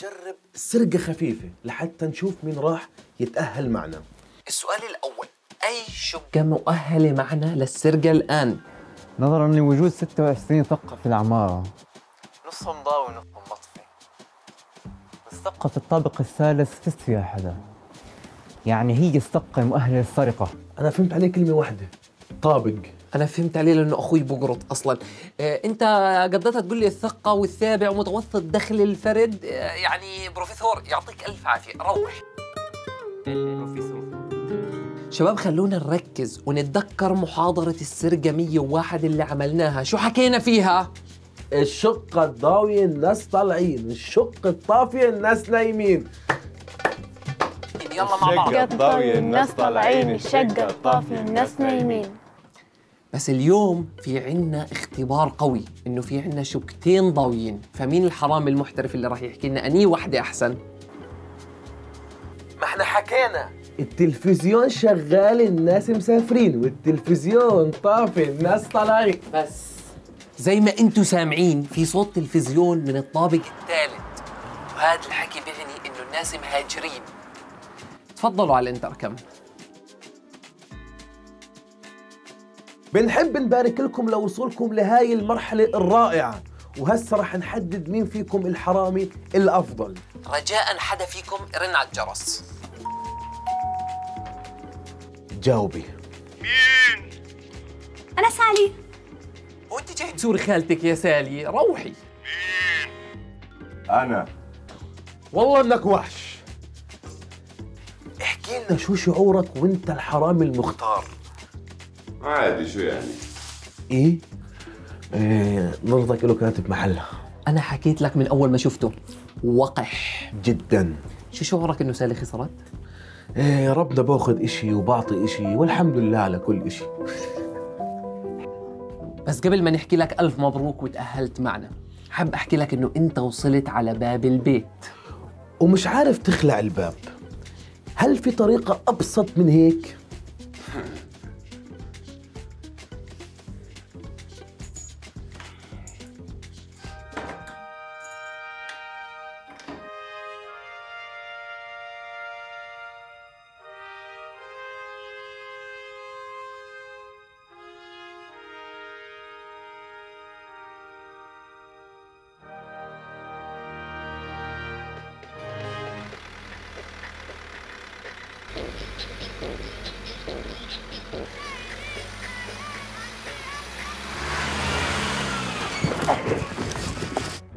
نجرب سرقة خفيفة لحتى نشوف مين راح يتأهل معنا. السؤال الأول أي شقة مؤهلة معنا للسرقة الآن؟ نظرا لوجود 26 ثقة في العمارة. نصهم ضاوي ونصهم مطفي. الثقة في الطابق الثالث فيش فيها حدا يعني هي الثقة مؤهلة للسرقة. أنا فهمت عليه كلمة واحدة طابق. أنا فهمت عليه لأنه أخوي بقرط أصلا. آه، أنت قضيتها تقول لي الثقة والسابع ومتوسط دخل الفرد آه، يعني بروفيسور يعطيك ألف عافية. روح. شباب خلونا نركز ونتذكر محاضرة السرقة 101 اللي عملناها. شو حكينا فيها؟ الشقة الضاوية الناس طالعين. الشقة الطافية الناس نايمين. يلا مع بعض. الشقة الضاوية الناس طالعين. الشقة الطافية الناس نايمين. بس اليوم في عنا اختبار قوي إنه في عنا شقتين ضاويين. فمين الحرامي المحترف اللي راح يحكي لنا أني وحدة أحسن؟ ما إحنا حكينا. التلفزيون شغال الناس مسافرين والتلفزيون طافي الناس طالعين. بس زي ما أنتم سامعين في صوت تلفزيون من الطابق الثالث. وهذا الحكي بيعني إنه الناس مهاجرين. تفضلوا على الإنتركم. بنحب نبارك لكم لوصولكم لهاي المرحلة الرائعة. وهسه رح نحدد مين فيكم الحرامي الأفضل. رجاء حدا فيكم رن على الجرس. جاوبي. أنا سالي. وانت جاي تزور خالتك يا سالي؟ روحي. أنا. والله إنك وحش. احكي لنا شو شعورك وأنت الحرامي المختار؟ عادي شو يعني؟ إيه, إيه نظرتك له كانت بمحلها أنا حكيت لك من أول ما شفته. وقح. جدا. شو شعورك إنه سالي خسرت إيه ربنا بأخذ إشي وبعطي إشي والحمد لله على كل إشي. بس قبل ما نحكي لك ألف مبروك وتأهلت معنا حاب أحكي لك إنه أنت وصلت على باب البيت. ومش عارف تخلع الباب. هل في طريقة أبسط من هيك؟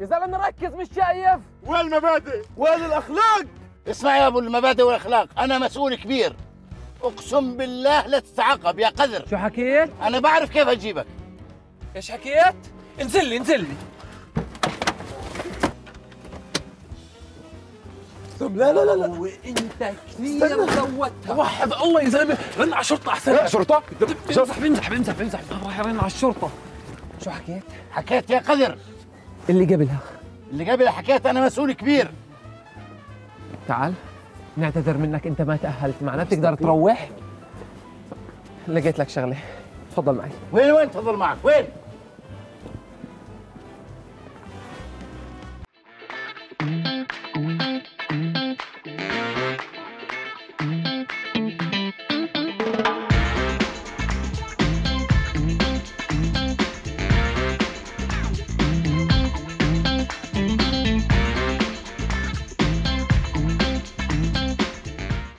يا زلمة ركز مش شايف؟ وين الأخلاق؟ اسمع يا أبو المبادئ والأخلاق. أنا مسؤول كبير. أقسم بالله لا تتعقب يا قذر. شو حكيت؟ أنا بعرف كيف أجيبك. إيش حكيت؟ انزل لي انزل لي. لا لا لا لا. وانت كثير زودتها وحد الله يا زلمة رن على الشرطة؟ أحسن شرطة؟ امزح بمزح بمزح بمزح راح يرن على الشرطة. شو حكيت؟ حكيت يا قذر اللي قبلها. اللي قبل حكيت أنا مسؤول كبير. تعال نعتذر منك. أنت ما تأهلت معنا. بتقدر تروح؟ لقيت لك شغلة. تفضل معي. وين وين؟ تفضل معك. وين؟